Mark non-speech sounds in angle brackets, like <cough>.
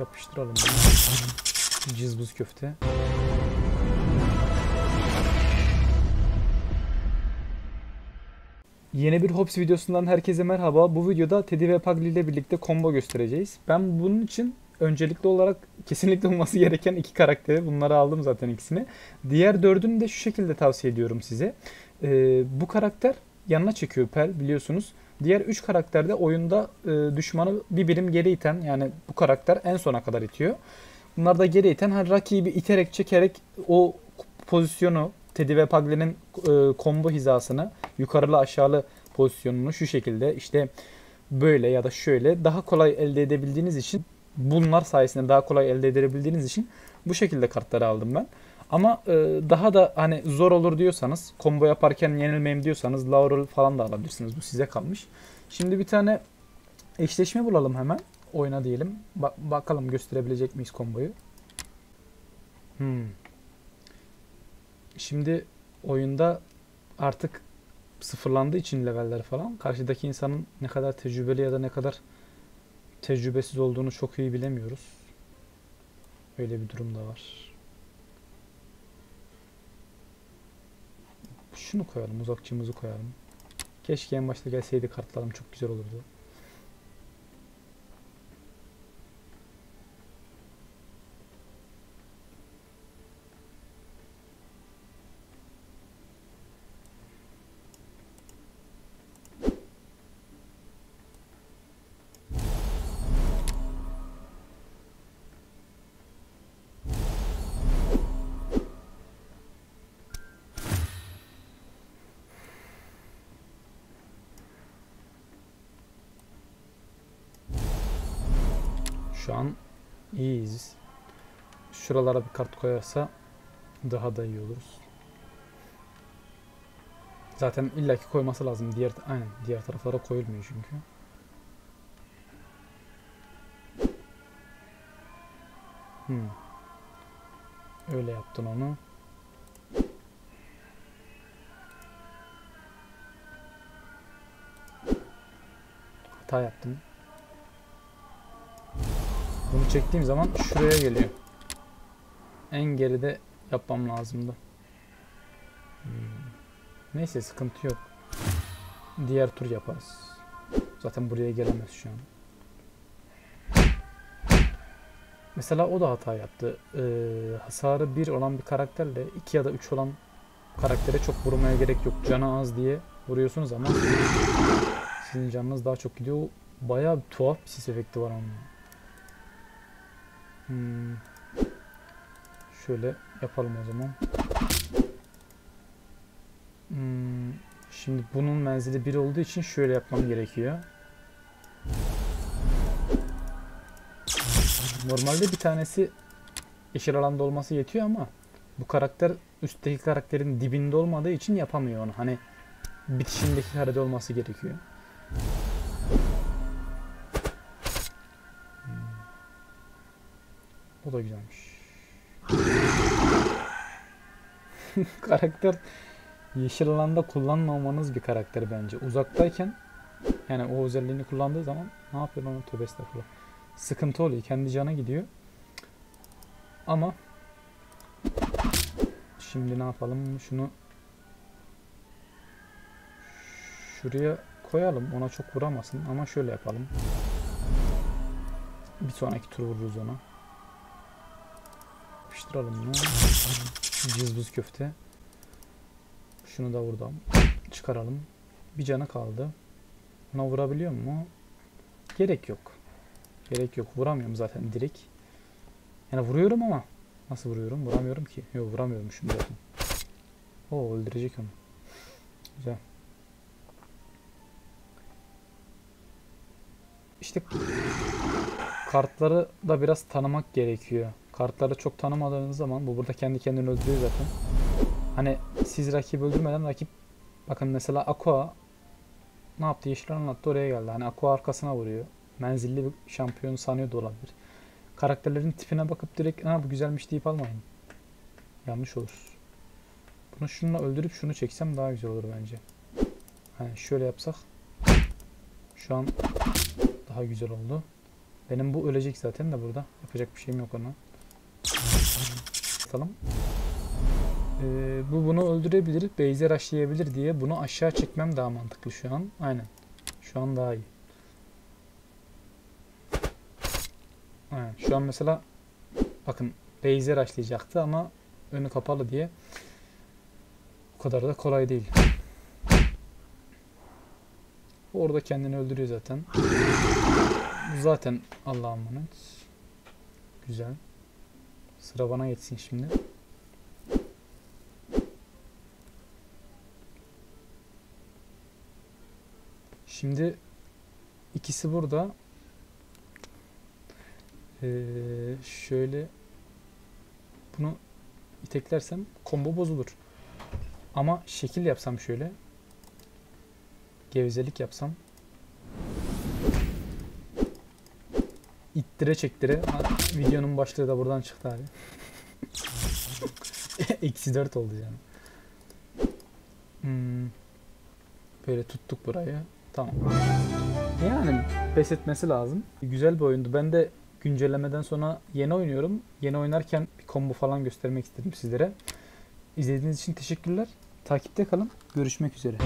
Yapıştıralım. Cızbız köfte. Yeni bir Hops videosundan herkese merhaba. Bu videoda Teddy ve Pugly ile birlikte combo göstereceğiz. Ben bunun için öncelikli olarak kesinlikle olması gereken iki karakteri bunları aldım zaten ikisini. Diğer dördünü de şu şekilde tavsiye ediyorum size. Ee, bu karakter yanına çekiyor Pel biliyorsunuz. Diğer 3 karakterde oyunda e, düşmanı bir birim geri iten yani bu karakter en sona kadar itiyor. Bunlar da geri iten her rakibi iterek çekerek o pozisyonu Teddy ve Pugly'nin e, combo hizasını yukarılı aşağılı pozisyonunu şu şekilde işte böyle ya da şöyle daha kolay elde edebildiğiniz için bunlar sayesinde daha kolay elde edebildiğiniz için bu şekilde kartları aldım ben. Ama e, daha da hani zor olur diyorsanız, combo yaparken yenilmeyeyim diyorsanız Laurel falan da alabilirsiniz. Bu size kalmış. Şimdi bir tane eşleşme bulalım hemen. Oyna diyelim. Ba- bakalım gösterebilecek miyiz komboyu. Hmm. Şimdi oyunda artık sıfırlandığı için leveller falan karşıdaki insanın ne kadar tecrübeli ya da ne kadar tecrübesiz olduğunu çok iyi bilemiyoruz. Öyle bir durum da var. Şunu koyalım, uzakçımızı koyalım. Keşke en başta gelseydi kartlarım çok güzel olurdu. Şu an iyiyiz. Şuralara bir kart koyarsa daha da iyi oluruz. Zaten illaki koyması lazım. Diğer aynen diğer taraflara koyulmuyor çünkü. Hmm. Öyle yaptın onu. Hata yaptım. Bunu çektiğim zaman şuraya geliyor. En geride yapmam lazımdı. Hmm. Neyse sıkıntı yok. Diğer tur yaparız. Zaten buraya gelemez şu an. Mesela o da hata yaptı. Ee, hasarı 1 olan bir karakterle 2 ya da 3 olan karaktere çok vurmaya gerek yok. Canı az diye vuruyorsunuz ama sizin canınız daha çok gidiyor. Bayağı bir tuhaf bir sis efekti var onun. Hmm. Şöyle yapalım o zaman. Hmm. Şimdi bunun menzili 1 olduğu için şöyle yapmam gerekiyor. Normalde bir tanesi yeşil alanda olması yetiyor ama bu karakter üstteki karakterin dibinde olmadığı için yapamıyor onu. Hani bitişindeki karede olması gerekiyor. O da güzelmiş. <laughs> karakter yeşil alanda kullanmamanız bir karakter bence. Uzaktayken yani o özelliğini kullandığı zaman ne yapıyor lan tövbe estağfurullah. Sıkıntı oluyor. Kendi cana gidiyor. Ama şimdi ne yapalım? Şunu şuraya koyalım. Ona çok vuramasın ama şöyle yapalım. Bir sonraki tur vururuz ona. Yapıştıralım bunu. Cızbız köfte. Şunu da buradan çıkaralım. Bir canı kaldı. Buna vurabiliyor mu? Gerek yok. Gerek yok. Vuramıyorum zaten direkt. Yani vuruyorum ama nasıl vuruyorum? Vuramıyorum ki. Yok vuramıyorum şunu zaten. Oo öldürecek onu. Güzel. İşte kartları da biraz tanımak gerekiyor. Kartları çok tanımadığınız zaman bu burada kendi kendini öldürüyor zaten. Hani siz rakibi öldürmeden rakip bakın mesela Aqua ne yaptı? Yeşil anlattı oraya geldi. Hani Aqua arkasına vuruyor. Menzilli bir şampiyon sanıyor da olabilir. Karakterlerin tipine bakıp direkt ha bu güzelmiş deyip almayın. Yanlış olur. Bunu şununla öldürüp şunu çeksem daha güzel olur bence. Hani şöyle yapsak şu an daha güzel oldu. Benim bu ölecek zaten de burada. Yapacak bir şeyim yok ona. Atalım. Ee, bu bunu öldürebilir, base'e rushlayabilir diye bunu aşağı çekmem daha mantıklı şu an. Aynen. Şu an daha iyi. Aynen. Şu an mesela bakın base'e rushlayacaktı ama önü kapalı diye o kadar da kolay değil. Orada kendini öldürüyor zaten. Zaten Allah'a emanet. Güzel. Sıra bana geçsin şimdi. Şimdi ikisi burada. Ee, şöyle bunu iteklersem combo bozulur. Ama şekil yapsam şöyle. Gevezelik yapsam. İttire çektire. Ha, Videonun başlığı da buradan çıktı abi. <laughs> Eksi 4 oldu yani. Hmm. Böyle tuttuk burayı. Tamam. Yani pes etmesi lazım. Güzel bir oyundu. Ben de güncellemeden sonra yeni oynuyorum. Yeni oynarken bir combo falan göstermek istedim sizlere. İzlediğiniz için teşekkürler. Takipte kalın. Görüşmek üzere.